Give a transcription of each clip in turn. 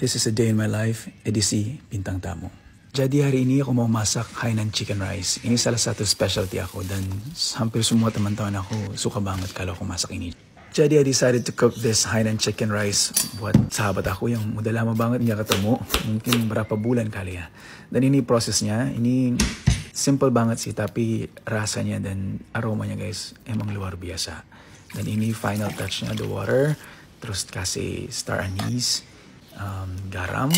This is a day in my life, edisi Bintang Tamu. Jadi hari ini ako mau masak Hainan chicken rice. Ini salah satu specialty ako dan hampir semua teman-teman ako suka banget kalau ako masak ini. Jadi I decided to cook this Hainan chicken rice buat sahabat ako yang udah lama banget nggak ketemu. Mungkin berapa bulan kali ya. Dan ini prosesnya, ini simple banget sih tapi rasanya dan aromanya guys emang luar biasa. Dan ini final touchnya the water, terus kasih star anise, um, garam,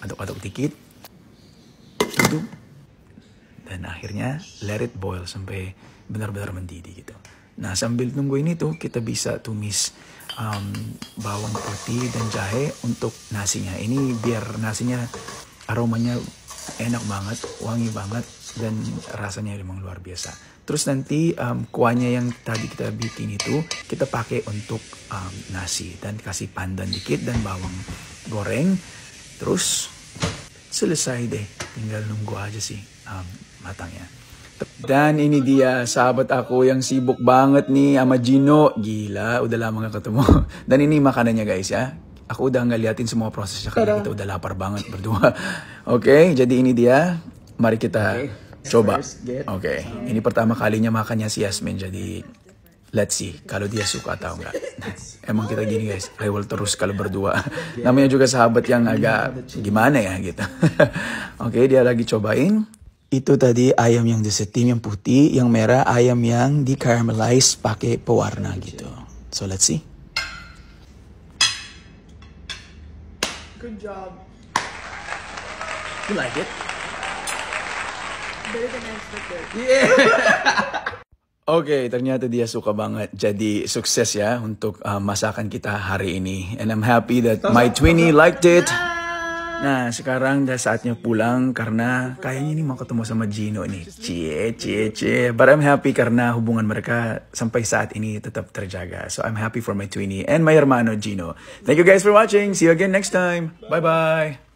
aduk-aduk dikit, tutup, dan akhirnya let it boil sampai benar-benar mendidih gitu. Nah sambil nunggu ini tuh kita bisa tumis um, bawang putih dan jahe untuk nasinya. Ini biar nasinya aromanya enak banget, wangi banget, dan rasanya memang luar biasa. Terus nanti um, kuahnya yang tadi kita bikin itu kita pakai untuk um, nasi dan kasih pandan dikit dan bawang goreng. Terus selesai deh, tinggal nunggu aja sih um, matangnya. Dan ini dia sahabat aku yang sibuk banget nih sama Gino. Gila, udah lama gak ketemu. Dan ini makanannya guys ya. Aku udah ngeliatin semua prosesnya karena kita udah lapar banget berdua. Oke, okay, jadi ini dia. Mari kita okay. coba. Oke, okay. ini pertama kalinya makannya si Yasmin. Jadi let's see kalau dia suka atau enggak. Emang kita gini guys, rewel terus kalau berdua. Namanya juga sahabat yang agak gimana ya gitu. Oke, okay, dia lagi cobain. Itu tadi ayam yang disetim yang putih, yang merah ayam yang di caramelize pakai pewarna gitu. So let's see. Good job. You like it? Better than I expected. Yeah. Oke, okay, ternyata dia suka banget. Jadi sukses ya untuk uh, masakan kita hari ini. And I'm happy that my twinnie liked it. Nah, sekarang udah saatnya pulang karena kayaknya ini mau ketemu sama Gino nih. Cie, cie, cie. But I'm happy karena hubungan mereka sampai saat ini tetap terjaga. So I'm happy for my twinnie and my hermano Gino. Thank you guys for watching. See you again next time. Bye-bye.